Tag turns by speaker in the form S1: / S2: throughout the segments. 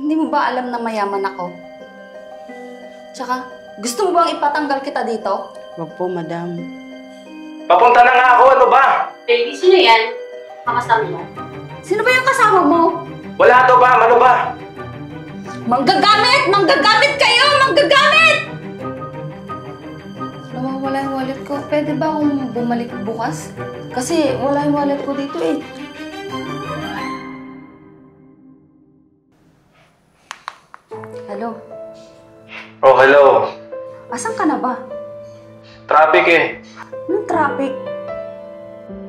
S1: Hindi mo ba alam na mayaman ako? Tsaka, gusto mo bang ipatanggal kita dito?
S2: Wag po, madam.
S3: Papunta na nga ako, ano ba?
S4: Baby, sino yan? Makasama mo?
S1: Sino ba yung kasama mo?
S3: Wala to ba? Ano ba?
S1: Manggagamit! Manggagamit kayo! Manggagamit! Nawawala yung wallet ko. Pwede ba akong bumalik bukas? Kasi wala yung wallet ko dito eh. Hello?
S3: Oh, hello.
S1: Asan ka na ba?
S3: Traffic eh.
S1: Anong traffic?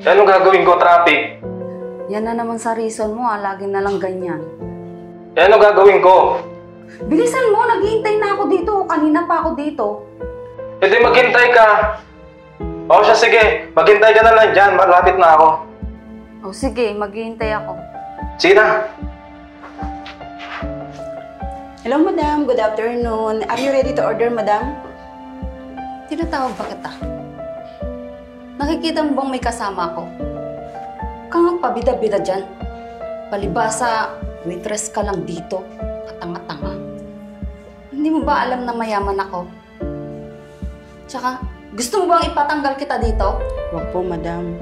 S3: Anong gagawin ko, traffic?
S1: Yan na naman sa reason mo ah. Lagi na lang ganyan.
S3: Anong gagawin ko?
S1: Bilisan mo! Naghihintay na ako dito. Kanina pa ako dito.
S3: E di maghintay ka. O siya, sige. Maghintay ka na lang dyan. Malapit na ako.
S1: O sige, maghihintay ako.
S3: Sige na.
S2: Hello, madam. Good afternoon. Are you ready to order, madam?
S1: Tinatawag ba kita? Nakikita mo bang may kasama ko? Kang pabida-bida dyan. Palibasa, waitress ka lang dito. Katanga-tanga. Hindi mo ba alam na mayaman ako? Tsaka, gusto mo bang ipatanggal kita dito?
S2: Wag po, madam.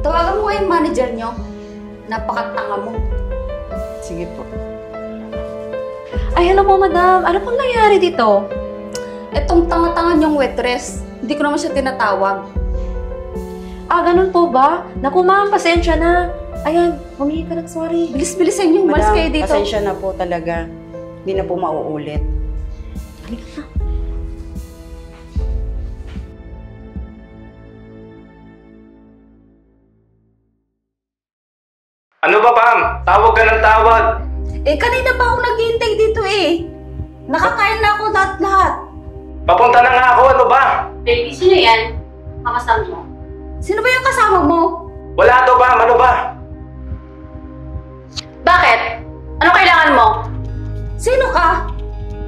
S1: Tawagan mo nga yung manager nyo. Napakatanga mo.
S2: Sige po.
S5: Ay, hello po, madam. Ano pong nangyari dito?
S1: Etong tanga-tanga niyong waitress, hindi ko naman siya tinatawag.
S5: Ah, ganun po ba? Naku, ma'am, pasensya na. Ayan, humingi ka ng sorry.
S1: Bilis-bilisan niyo, umalis
S2: Madam,
S1: kayo dito.
S2: pasensya na po talaga. Hindi na po mauulit.
S5: Halika na.
S3: Ano ba, Pam? Tawag ka ng tawag.
S1: Eh, kanina pa ako naghihintay dito eh. Nakakain na ako lahat-lahat.
S3: Papunta na nga ako, ano ba?
S4: Baby, sino yan? Makasama mo?
S1: Sino ba yung kasama mo?
S3: Wala to ba? Ano ba?
S4: Bakit? Ano kailangan mo?
S1: Sino ka?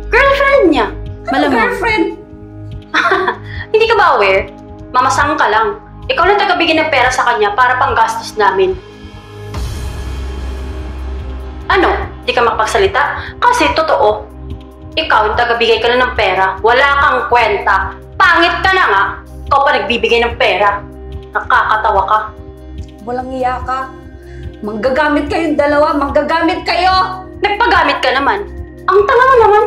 S4: Girlfriend niya.
S1: Ano
S4: Malamang.
S1: girlfriend?
S4: Hindi ka ba aware? Mamasang ka lang. Ikaw na tagabigyan ng pera sa kanya para pang gastos namin. Ano? Di ka makapagsalita? Kasi totoo. Ikaw yung tagabigay ka na ng pera. Wala kang kwenta. Pangit ka na nga. Ikaw pa nagbibigay ng pera. Nakakatawa ka.
S1: Walang iya ka. Manggagamit kayong dalawa, manggagamit kayo!
S4: Nagpagamit ka naman. Ang tanga mo naman.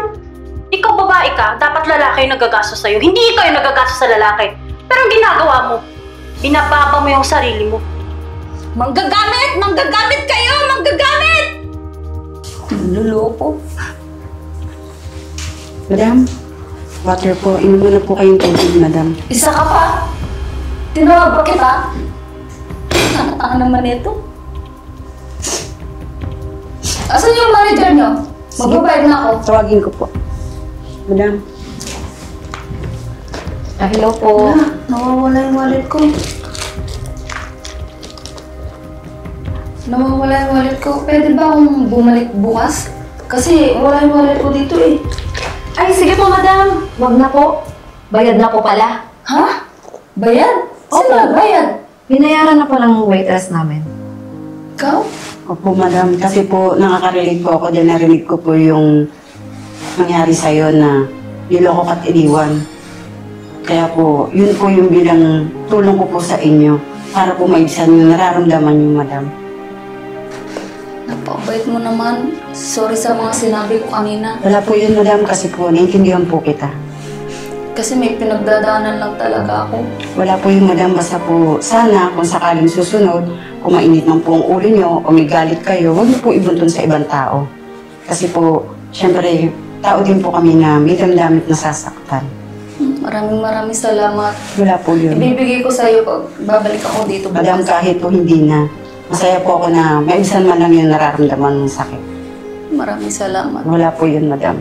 S4: Ikaw babae ka, dapat lalaki yung nagagastos sa'yo. Hindi ikaw yung nagagastos sa lalaki. Pero ang ginagawa mo, binababa mo yung sarili mo.
S1: Manggagamit! Manggagamit kayo! Manggagamit! Luloko.
S2: Madam, water po. Inom muna po kayong tubig, madam.
S1: Isa ka pa. Tinawag ba kita? Tanga naman ito. Asan yung manager nyo? Magbabayad na ako.
S2: Tawagin ko po. Madam,
S1: Ah, hello po. nawawala yung wallet ko. Nawawala yung wallet ko. Pwede ba akong bumalik bukas? Kasi wala yung wallet ko dito eh.
S5: Ay, sige po, madam. Wag na po. Bayad na po pala.
S1: Ha? Bayad? Sino
S5: Opo.
S1: nagbayad?
S5: Binayaran na po ng waitress namin.
S1: Ikaw?
S2: Opo, madam. Kasi po, nakaka-relate po ako dyan. Narinig ko po yung nangyari sa'yo na niloko ka't iniwan. Kaya po, yun po yung bilang tulong ko po sa inyo para po maibsan yung nararamdaman niyo, madam.
S1: Napakabait mo naman. Sorry sa mga sinabi ko kanina.
S2: Wala po yun, madam, kasi po, naiintindihan po kita.
S1: Kasi may pinagdadaanan lang talaga ako.
S2: Wala po yun, madam. Basta po, sana kung sakaling susunod, kung mainit man po ang ulo nyo o may galit kayo, huwag niyo po ibuntun sa ibang tao. Kasi po, syempre, tao din po kami na may damdamit na sasaktan.
S1: Maraming maraming salamat.
S2: Wala po yun.
S1: Ibibigay ko sa iyo pag babalik ako dito
S2: Madam, kahit po hindi na, masaya po ako na maibisan man lang yung nararamdaman ng sakit.
S1: Maraming salamat.
S2: Wala po yun, madam.